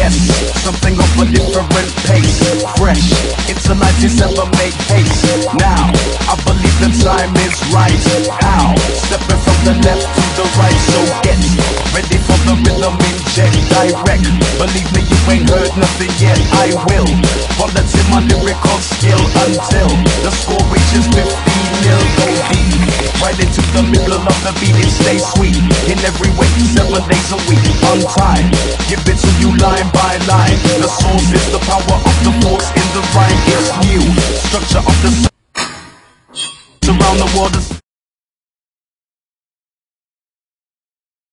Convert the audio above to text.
Yes, something of a different pace Fresh, it's a life you ever make haste. Now, I believe the time is right. Now, Stepping from the left to the right. So get ready for the rhythm inject Direct, believe me you ain't heard nothing yet. I will, volunteer my lyrical skill Until the score reaches 50 mil. Go deep, right into the middle of the beat. It stays sweet in every way, seven days a week on time. Give it to you line by line. The source is the power of the force in the rhyme. It's new structure of the around the waters.